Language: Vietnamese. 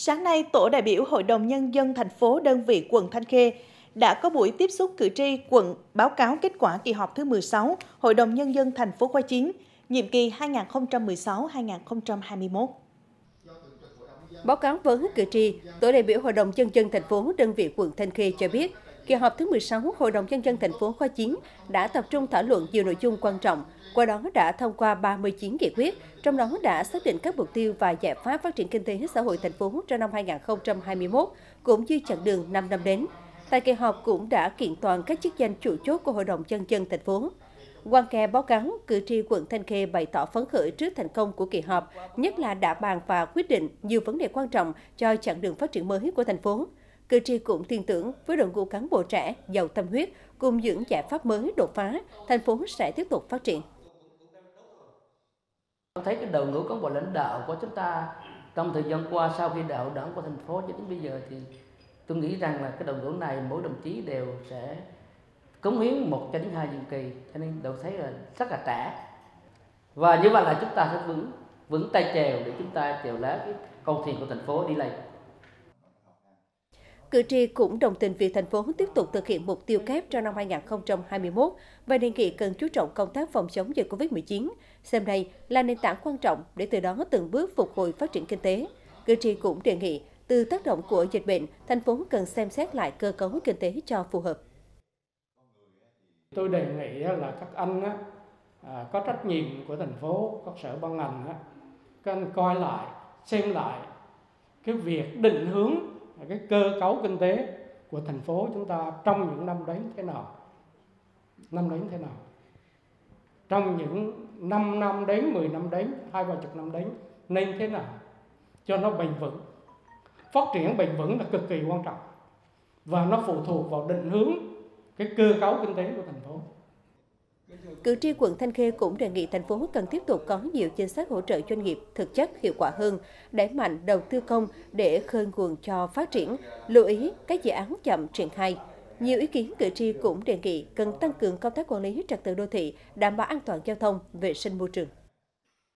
Sáng nay, Tổ đại biểu Hội đồng Nhân dân thành phố đơn vị quận Thanh Khê đã có buổi tiếp xúc cử tri quận báo cáo kết quả kỳ họp thứ 16 Hội đồng Nhân dân thành phố Khoa Chính, nhiệm kỳ 2016-2021. Báo cáo với cử tri, Tổ đại biểu Hội đồng Nhân dân thành phố đơn vị quận Thanh Khê cho biết, kỳ họp thứ 16 Hội đồng Nhân dân thành phố Khóa 9 đã tập trung thảo luận nhiều nội dung quan trọng, qua đó đã thông qua 39 nghị quyết, trong đó đã xác định các mục tiêu và giải pháp phát triển kinh tế xã hội thành phố cho năm 2021, cũng như chặng đường 5 năm đến. Tại kỳ họp cũng đã kiện toàn các chức danh chủ chốt của Hội đồng Nhân dân thành phố. Quan Kè báo cáo, cử tri quận Thanh Khê bày tỏ phấn khởi trước thành công của kỳ họp, nhất là đã bàn và quyết định nhiều vấn đề quan trọng cho chặng đường phát triển mới của thành phố. Cử tri cũng tin tưởng với đội ngũ cán bộ trẻ, giàu tâm huyết, cùng những giải pháp mới đột phá, thành phố sẽ tiếp tục phát triển. Tôi thấy cái đội ngũ cán bộ lãnh đạo của chúng ta trong thời gian qua sau khi đạo đảng của thành phố cho đến bây giờ thì tôi nghĩ rằng là cái đội ngũ này mỗi đồng chí đều sẽ cống hiến một cho đến hai nhiệm kỳ cho nên tôi thấy là rất là trẻ và như vậy là chúng ta sẽ vững vững tay chèo để chúng ta chèo lá cái câu thuyền của thành phố đi lên Cử tri cũng đồng tình việc thành phố tiếp tục thực hiện mục tiêu kép cho năm 2021 và đề nghị cần chú trọng công tác phòng chống dịch COVID-19, xem đây là nền tảng quan trọng để từ đó từng bước phục hồi phát triển kinh tế. Cử tri cũng đề nghị từ tác động của dịch bệnh, thành phố cần xem xét lại cơ cấu kinh tế cho phù hợp. Tôi đề nghị là các anh à, có trách nhiệm của thành phố, các sở ban ngành, các anh coi lại, xem lại cái việc định hướng cái cơ cấu kinh tế của thành phố chúng ta trong những năm đến thế nào? Năm đến thế nào? Trong những 5 năm đến 10 năm đến hai ba chục năm đến nên thế nào? Cho nó bền vững. Phát triển bền vững là cực kỳ quan trọng. Và nó phụ thuộc vào định hướng cái cơ cấu kinh tế của thành phố. Cử tri quận Thanh Khê cũng đề nghị thành phố cần tiếp tục có nhiều chính sách hỗ trợ doanh nghiệp thực chất hiệu quả hơn, đẩy mạnh đầu tư công để khơi nguồn cho phát triển, lưu ý các dự án chậm triển khai. Nhiều ý kiến cử tri cũng đề nghị cần tăng cường công tác quản lý trật tự đô thị, đảm bảo an toàn giao thông, vệ sinh môi trường.